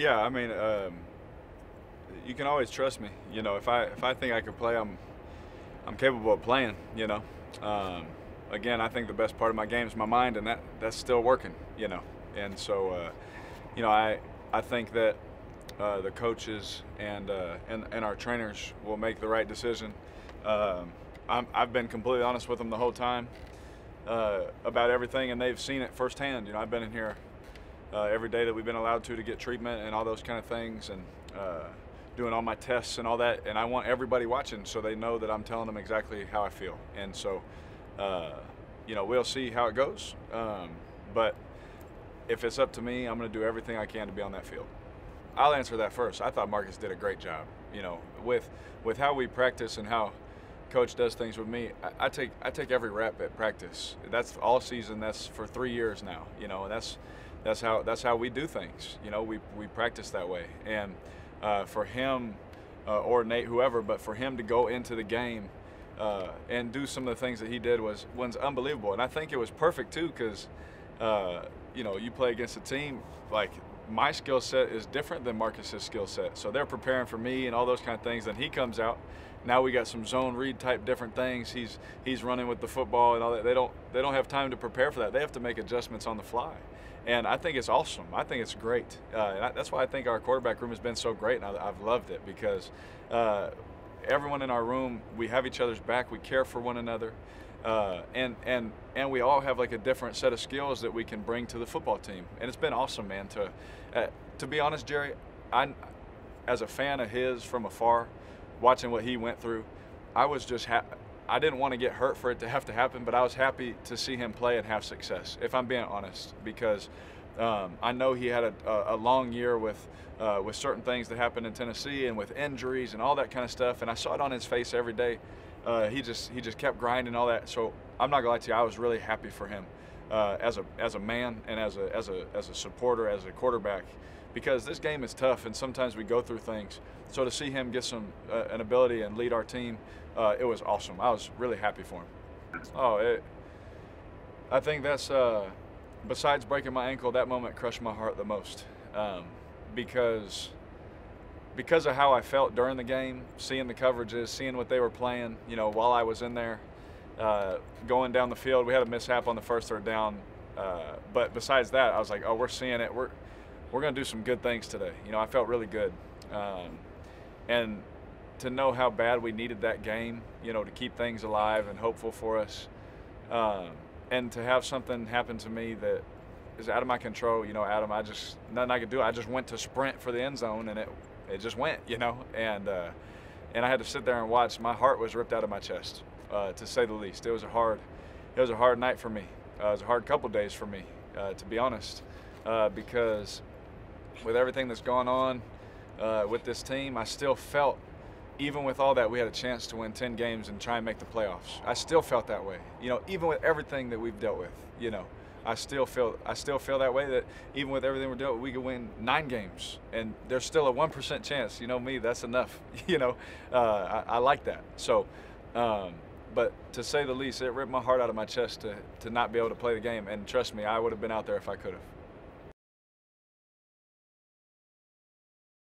Yeah, I mean, um, you can always trust me. You know, if I if I think I can play, I'm I'm capable of playing. You know, um, again, I think the best part of my game is my mind, and that that's still working. You know, and so uh, you know, I I think that uh, the coaches and, uh, and and our trainers will make the right decision. Um, i have been completely honest with them the whole time uh, about everything, and they've seen it firsthand. You know, I've been in here uh, every day that we've been allowed to to get treatment and all those kind of things, and uh, doing all my tests and all that. And I want everybody watching so they know that I'm telling them exactly how I feel. And so, uh, you know, we'll see how it goes. Um, but if it's up to me, I'm going to do everything I can to be on that field. I'll answer that first. I thought Marcus did a great job. You know, with with how we practice and how coach does things with me, I, I, take I take every rep at practice. That's all season. That's for three years now. You know, and that's that's how that's how we do things. You know, we we practice that way. And uh, for him uh, or Nate, whoever, but for him to go into the game uh, and do some of the things that he did was was unbelievable. And I think it was perfect too, because uh, you know you play against a team like my skill set is different than Marcus's skill set. So they're preparing for me and all those kind of things. Then he comes out. Now we got some zone read type different things. He's he's running with the football and all that. They don't they don't have time to prepare for that. They have to make adjustments on the fly. And I think it's awesome. I think it's great. Uh, I, that's why I think our quarterback room has been so great, and I, have loved it because uh, everyone in our room, we have each other's back. We care for one another. Uh, and and and we all have like a different set of skills that we can bring to the football team, and it's been awesome, man. To uh, to be honest, Jerry, I as a fan of his from afar, watching what he went through, I was just happy. I didn't want to get hurt for it to have to happen, but I was happy to see him play and have success. If I'm being honest, because um, I know he had a, a, long year with uh, with certain things that happened in Tennessee and with injuries and all that kind of stuff, and I saw it on his face every day uh, he just he just kept grinding all that. So I'm not gonna lie to you, I was really happy for him uh, as a as a man and as a as a as a supporter, as a quarterback, because this game is tough and sometimes we go through things. So to see him get some uh, an ability and lead our team, uh, it was awesome. I was really happy for him. Oh, it, I think that's uh, besides breaking my ankle, that moment crushed my heart the most um, because because of how I felt during the game, seeing the coverages, seeing what they were playing, you know, while I was in there, uh, going down the field, we had a mishap on the first third down. Uh, but besides that, I was like, oh, we're seeing it. We're we're going to do some good things today. You know, I felt really good. Um, and to know how bad we needed that game, you know, to keep things alive and hopeful for us, um, and to have something happen to me that is out of my control. You know, Adam, I just nothing I could do. I just went to sprint for the end zone, and it it just went, you know, and uh, and I had to sit there and watch. My heart was ripped out of my chest, uh, to say the least. It was a hard, it was a hard night for me. Uh, it was a hard couple days for me, uh, to be honest, uh, because with everything that's gone on uh, with this team, I still felt, even with all that, we had a chance to win 10 games and try and make the playoffs. I still felt that way, you know, even with everything that we've dealt with, you know. I still feel I still feel that way. That even with everything we're doing, we could win nine games, and there's still a one percent chance. You know me, that's enough. you know, uh, I, I, like that. So, um, but to say the least, it ripped my heart out of my chest to to not be able to play the game. And trust me, I would have been out there if I could have.